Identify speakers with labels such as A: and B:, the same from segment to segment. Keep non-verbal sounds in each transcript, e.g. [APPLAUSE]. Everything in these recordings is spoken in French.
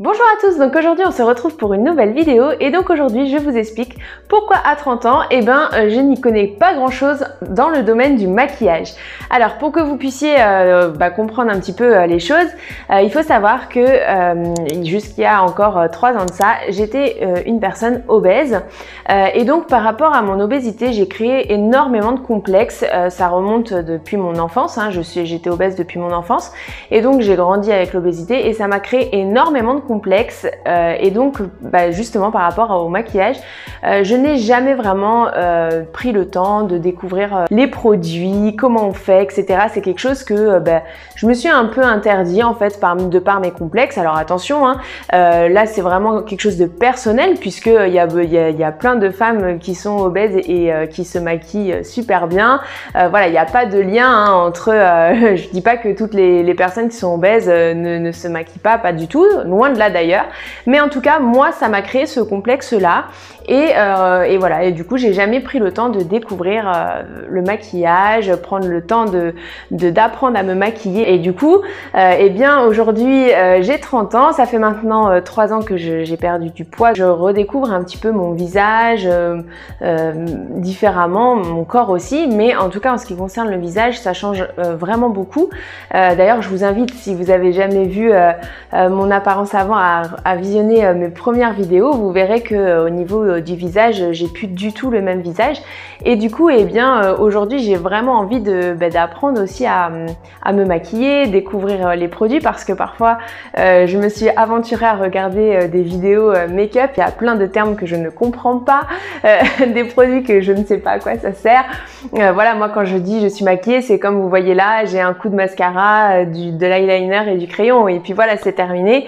A: Bonjour à tous, donc aujourd'hui on se retrouve pour une nouvelle vidéo et donc aujourd'hui je vous explique pourquoi à 30 ans, eh ben euh, je n'y connais pas grand chose dans le domaine du maquillage. Alors pour que vous puissiez euh, bah, comprendre un petit peu euh, les choses, il faut savoir que jusqu'il y a encore 3 ans de ça, j'étais une personne obèse et donc par rapport à mon obésité, j'ai créé énormément de complexes. ça remonte depuis mon enfance, hein, j'étais obèse depuis mon enfance et donc j'ai grandi avec l'obésité et ça m'a créé énormément de complexe euh, et donc bah, justement par rapport au maquillage, euh, je n'ai jamais vraiment euh, pris le temps de découvrir les produits, comment on fait, etc. C'est quelque chose que bah, je me suis un peu interdit en fait par, de par mes complexes. Alors attention, hein, là c'est vraiment quelque chose de personnel puisque il y a, y, a, plein de femmes qui sont obèses et, qui se maquillent super bien. voilà, il n'y a pas de lien hein, entre, [LAUGHS] je dis pas que toutes les, les personnes qui sont obèses ne, ne se maquillent pas, pas du tout, loin de là d'ailleurs. Mais en tout cas, moi, ça m'a créé ce complexe-là. Euh, et, voilà, et du coup, j'ai jamais pris le temps de découvrir euh, le maquillage, prendre le temps de d'apprendre à me maquiller. Et du coup, euh, eh bien, aujourd'hui, j'ai 30 ans. Ça fait maintenant 3 ans que j'ai perdu du poids. Je redécouvre un petit peu mon visage différemment, mon corps aussi. Mais en tout cas, en ce qui concerne le visage, ça change vraiment beaucoup. D'ailleurs, je vous invite, si vous avez jamais vu mon apparence avant, à, visionner mes premières vidéos. Vous verrez que au niveau du visage, j'ai plus du tout le même visage. Et du coup, eh bien, euh, aujourd'hui, j'ai vraiment envie bah, d'apprendre aussi à, me maquiller, découvrir euh, les produits parce que parfois, euh, je me suis aventurée à regarder des vidéos make-up. Il y a plein de termes que je ne comprends pas, [LAUGHS] des produits que je ne sais pas à quoi ça sert. voilà, moi, quand je dis je suis maquillée, c'est comme vous voyez là, j'ai un coup de mascara, du, de l'eyeliner et du crayon. Et puis voilà, c'est terminé.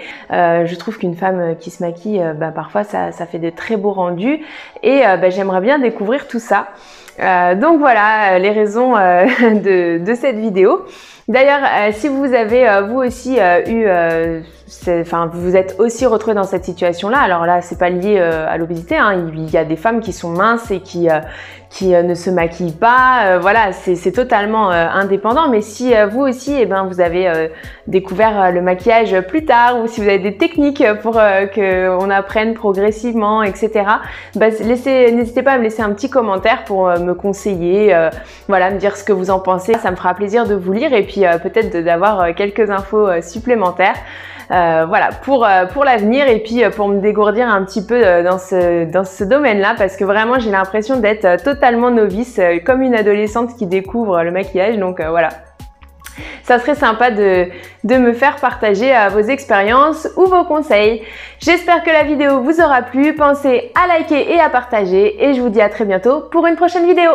A: Je trouve qu'une femme qui se maquille, bah, parfois, ça, fait de très beaux rendus et euh, bah, j'aimerais bien découvrir tout ça. Euh, donc voilà euh, les raisons [LAUGHS] de, cette vidéo. D'ailleurs, si vous avez vous aussi eu enfin, vous vous êtes aussi retrouvé dans cette situation-là. Alors là, c'est pas lié euh, à l'obésité. Hein. Il y a des femmes qui sont minces et qui euh, qui euh, ne se maquillent pas. voilà, c'est totalement indépendant. Mais si vous aussi, eh ben, vous avez découvert le maquillage plus tard, ou si vous avez des techniques pour que on apprenne progressivement, etc. Bah, n'hésitez pas à me laisser un petit commentaire pour me conseiller. voilà, me dire ce que vous en pensez. Ça me fera plaisir de vous lire et puis peut-être d'avoir quelques infos supplémentaires. Euh, voilà, pour, euh, pour l'avenir et puis euh, pour me dégourdir un petit peu dans ce, dans ce domaine-là parce que vraiment j'ai l'impression d'être totalement novice, comme une adolescente qui découvre le maquillage. Donc voilà, ça serait sympa de, de, me faire partager vos expériences ou vos conseils. J'espère que la vidéo vous aura plu. Pensez à liker et à partager et je vous dis à très bientôt pour une prochaine vidéo.